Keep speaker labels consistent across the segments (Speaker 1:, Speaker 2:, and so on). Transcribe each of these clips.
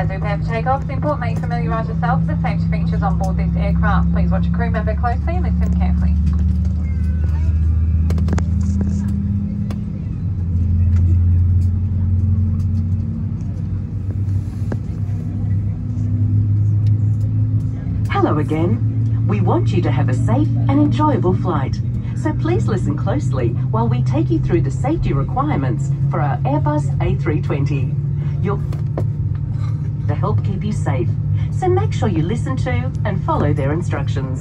Speaker 1: As we prepare for takeoff, it's important that you familiarise yourself with the safety features on board this aircraft. Please watch a crew member closely and listen carefully.
Speaker 2: Hello again. We want you to have a safe and enjoyable flight. So please listen closely while we take you through the safety requirements for our Airbus A320. You'll to help keep you safe. So make sure you listen to and follow their instructions.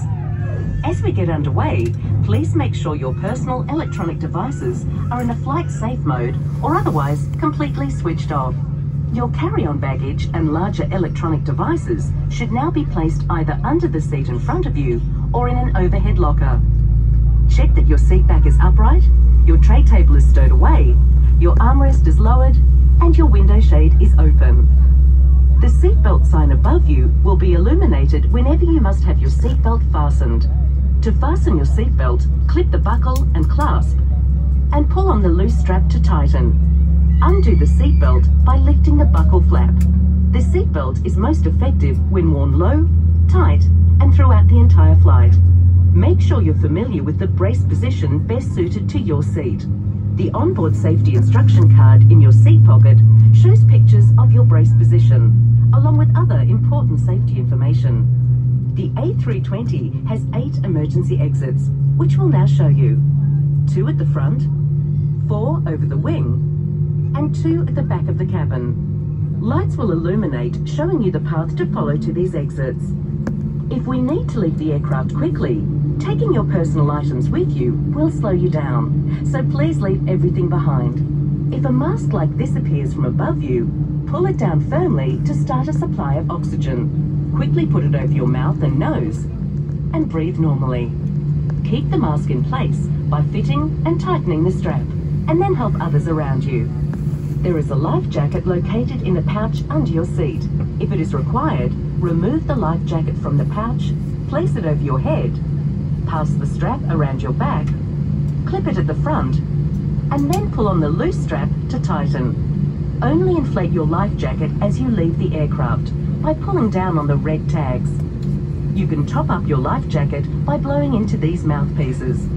Speaker 2: As we get underway, please make sure your personal electronic devices are in a flight safe mode or otherwise completely switched off. Your carry-on baggage and larger electronic devices should now be placed either under the seat in front of you or in an overhead locker. Check that your seat back is upright, your tray table is stowed away, your armrest is lowered, and your window shade is open. The seatbelt sign above you will be illuminated whenever you must have your seatbelt fastened. To fasten your seatbelt, clip the buckle and clasp, and pull on the loose strap to tighten. Undo the seatbelt by lifting the buckle flap. The seatbelt is most effective when worn low, tight, and throughout the entire flight. Make sure you're familiar with the brace position best suited to your seat. The onboard safety instruction card in your seat pocket shows pictures of your brace position, along with other important safety information. The A320 has eight emergency exits, which we'll now show you. Two at the front, four over the wing, and two at the back of the cabin. Lights will illuminate, showing you the path to follow to these exits. If we need to leave the aircraft quickly, taking your personal items with you will slow you down, so please leave everything behind. If a mask like this appears from above you, pull it down firmly to start a supply of oxygen. Quickly put it over your mouth and nose, and breathe normally. Keep the mask in place by fitting and tightening the strap, and then help others around you. There is a life jacket located in a pouch under your seat. If it is required, remove the life jacket from the pouch, place it over your head, pass the strap around your back, clip it at the front, and then pull on the loose strap to tighten. Only inflate your life jacket as you leave the aircraft by pulling down on the red tags. You can top up your life jacket by blowing into these mouthpieces.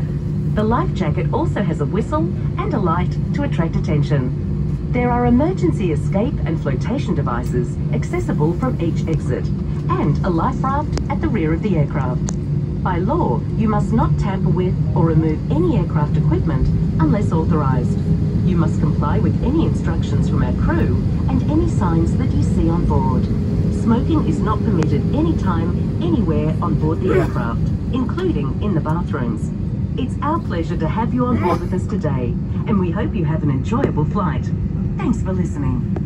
Speaker 2: The life jacket also has a whistle and a light to attract attention. There are emergency escape and flotation devices accessible from each exit, and a life raft at the rear of the aircraft. By law, you must not tamper with or remove any aircraft equipment unless authorised. You must comply with any instructions from our crew and any signs that you see on board. Smoking is not permitted anytime, anywhere on board the aircraft, including in the bathrooms. It's our pleasure to have you on board with us today, and we hope you have an enjoyable flight. Thanks for listening.